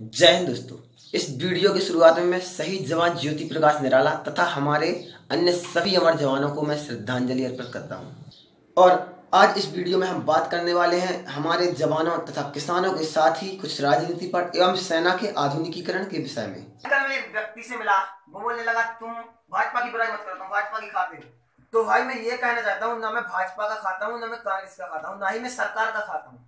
जय हिंद दोस्तों। इस वीडियो की शुरुआत में मैं शहीद जवान ज्योति प्रकाश निराला तथा हमारे अन्य सभी अमर जवानों को मैं श्रद्धांजलि अर्पित करता हूँ। और आज इस वीडियो में हम बात करने वाले हैं हमारे जवानों तथा किसानों के साथ ही कुछ राजनीति पर एवं सेना के आधुनिकीकरण के विषय में। व्यक्ति से मिला, वो बोलने लगा, तुम भाजपा की बुराई मत करो, तुम भाजपा की खाते तो भाई मैं ये कहना चाहता हूँ, ना मैं भाजपा का खाता हूँ, ना मैं कांग्रेस का खाता हूँ, ना ही मैं सरकार का खाता हूँ।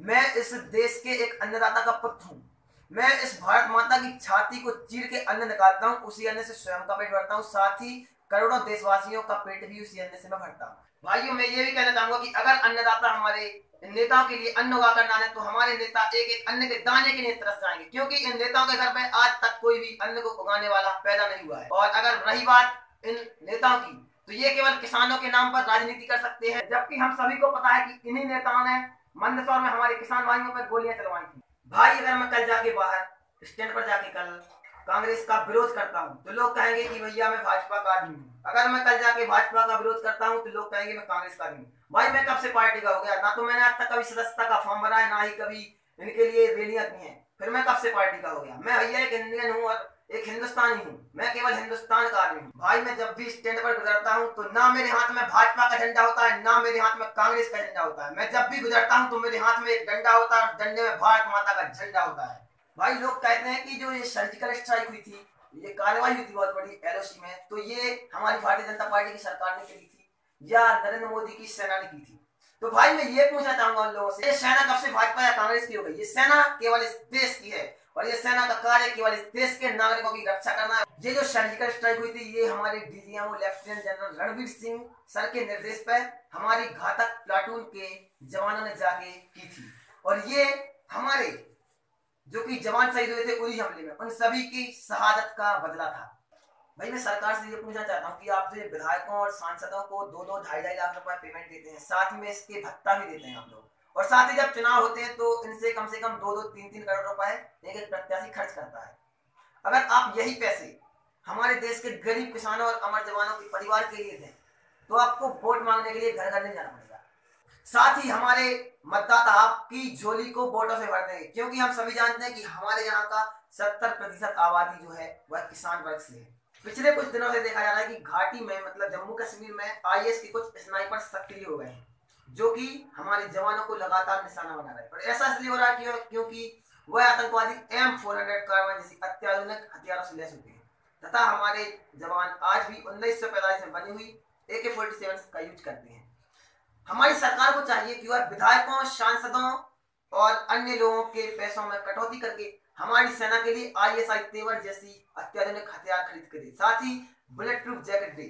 मैं इस देश के एक अन्नदाता का पुत्र हूँ। मैं इस भारत माता की छाती को चीर के अन्न निकालता हूँ, उसी अन्न से स्वयं का पेट भरता हूँ। साथ ही करोड़ों देशवासियों का पेट भी उसी अन्न से मैं भरता हूँ। भाइयों, मैं ये भी कहना चाहूँगा कि अगर अन्नदाता हमारे नेताओं के लिए अन्न उगा कर डाले तो हमारे नेता एक एक अन्न के दाने के लिए तरस जाएँगे क्योंकि इन नेताओं के घर में आज तक कोई भी अन्न को उगाने वाला पैदा नहीं हुआ है। और अगर रही बात इन नेताओं की तो ये केवल किसानों के नाम पर राजनीति कर सकते हैं, जबकि हम सभी को पता है कि इन्हीं नेताओं ने मंदसौर में हमारे किसान भाइयों पर गोलियाँ चलवाई थी। भाई अगर मैं कल जाके बाहर स्टैंड पर जाके कल कांग्रेस का विरोध करता हूँ। तो लोग कहेंगे कि भैया मैं भाजपा का आदमी हूँ। अगर मैं कल जाके भाजपा का विरोध करता हूँ तो लोग कहेंगे मैं कांग्रेस का आदमी हूँ। भाई, मैं कब से पार्टी का हो गया? ना तो मैंने आज तक कभी सदस्यता का फॉर्म भरा है, ना ही कभी इनके लिए रैलियाँ की है। फिर मैं कब से पार्टी का हो गया? मैं भैया एक इंडियन हूँ और एक हिंदुस्तानी हूँ। मैं केवल हिंदुस्तान का आदमी हूँ। भाई मैं जब भी स्टैंड पर गुजरता हूँ तो ना मेरे हाथ में भाजपा का झंडा होता है, ना मेरे हाथ में कांग्रेस का झंडा होता है। मैं जब भी गुजरता हूँ तो मेरे हाथ में एक डंडा होता है डंडे में भारत माता का झंडा होता है। भाई, लोग कहते हैं कि जो ये सर्जिकल स्ट्राइक हुई थी, ये कार्रवाई हुई थी बहुत बड़ी एलओसी में तो ये हमारी भारतीय जनता पार्टी की सरकार ने की थी या नरेंद्र मोदी की सेना ने की थी? तो भाई, मैं ये पूछना चाहूँगा उन लोगों से, ये सेना कब से भाजपा या कांग्रेस की हो गई? ये सेना केवल इस देश की है। और ये सेना का कार्य केवल इस देश के नागरिकों की रक्षा करना है। ये जो सर्जिकल स्ट्राइक हुई थी, ये हमारे DGMO lieutenant general Ranveer Singh sir के निर्देश पर हमारी घातक प्लाटून के जवानों ने जाके की थी। और ये हमारे जो कि जवान शहीद हुए थे उरी हमले में, उन सभी की शहादत का बदला था। भाई, मैं सरकार से ये पूछना चाहता हूँ कि आप जो विधायकों और सांसदों को दो दो ढाई ढाई लाख रुपए पेमेंट देते हैं, साथ में इसके भत्ता भी देते हैं आप लोग। और साथ ही जब चुनाव होते हैं तो इनसे कम से कम दो दो, तीन तीन करोड़ रुपए एक एक प्रत्याशी खर्च करता है। अगर आप यही पैसे हमारे देश के गरीब किसानों और अमर जवानों के परिवार के लिए दें तो आपको वोट मांगने के लिए घर घर नहीं जाना पड़ेगा। साथ ही हमारे मतदाता आपकी झोली को वोटों से भर देंगे, क्योंकि हम सभी जानते हैं कि हमारे यहाँ का सत्तर प्रतिशत आबादी जो है, वह किसान वर्ग से है। पिछले कुछ दिनों से देखा जा रहा है कि घाटी में मतलब जम्मू कश्मीर में आईएस के कुछ स्नाइपर सक्रिय हो गए हैं। जो कि हमारे जवानों को लगातार निशाना बना रहे हैं। और ऐसा इसलिए हो रहा है क्योंकि वह आतंकवादी एम फोर हंड्रेड कार्बन जैसी अत्याधुनिक हथियारों से लैस होते हैं। तथा हमारे जवान आज भी उन्नीस सौ पैंतालीस में बनी हुई ए के फोर्टी सेवन का यूज़ करते हैं। हमारी सरकार को चाहिए कि वह विधायकों, सांसदों और अन्य लोगों के पैसों में कटौती करके हमारी सेना के लिए आईएसआई तेवर जैसी अत्याधुनिक हथियार खरीद करे। साथ ही बुलेट प्रूफ जैकेट दे।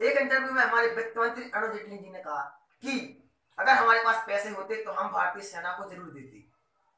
एक इंटरव्यू में हमारे वित्त मंत्री अरुण जेटली जी ने कहा कि अगर हमारे पास पैसे होते तो हम भारतीय सेना को ज़रूर देते।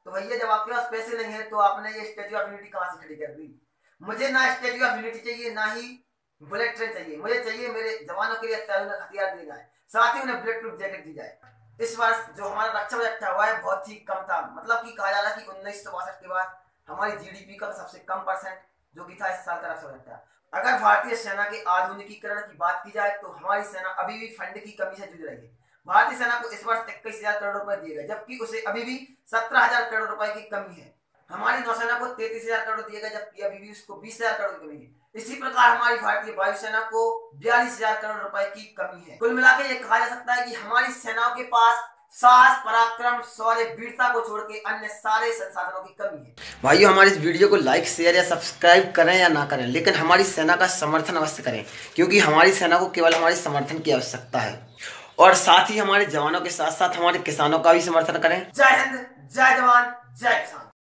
तो भैया, जब आपके पास पैसे नहीं है तो आपने ये स्टेच्यू ऑफ़ यूनिटी कहाँ से खड़ी कर दी मुझे ना स्टेच्यू ऑफ़ यूनिटी चाहिए, ना ही बुलेट ट्रेन चाहिए। मुझे चाहिए मेरे जवानों के लिए अत्याधुनिक हथियार दिए जाए, साथ ही उन्हें बुलेट प्रूफ जैकेट दी जाए। इस वर्ष जो हमारा रक्षा बजट था हुआ है बहुत ही कम था। मतलब कि कहा जा रहा कि उन्नीस सौ बासठ के बाद हमारी जीडीपी का सबसे कम परसेंट जो कि था इस साल का रक्षा बजट था। अगर भारतीय सेना के आधुनिकीकरण की बात की जाए तो हमारी सेना अभी भी फंड की कमी से जूझ रही है। भारतीय सेना को इस वर्ष इक्कीस हज़ार करोड़ रुपए दिए गए, जबकि उसे अभी भी सत्रह हज़ार करोड़ रुपए की कमी है। हमारी नौसेना को तैतीस हज़ार करोड़ दिए गए, जबकि अभी भी उसको बीस हज़ार करोड़ की कमी है। इसी प्रकार हमारी भारतीय वायुसेना को बयालीस हज़ार करोड़ रुपए की कमी है। कुल मिलाकर ये कहा जा सकता है कि हमारी सेनाओं के पास साहस, पराक्रम, शौर्य, वीरता को छोड़ के अन्य सारे संसाधनों की कमी है। भाइयों, हमारे इस वीडियो को लाइक शेयर या सब्सक्राइब करें या ना करें, लेकिन हमारी सेना का समर्थन अवश्य करें, क्योंकि हमारी सेना को केवल हमारे समर्थन की आवश्यकता है। और साथ ही हमारे जवानों के साथ साथ हमारे किसानों का भी समर्थन करें। जय हिंद, जय जवान, जय किसान।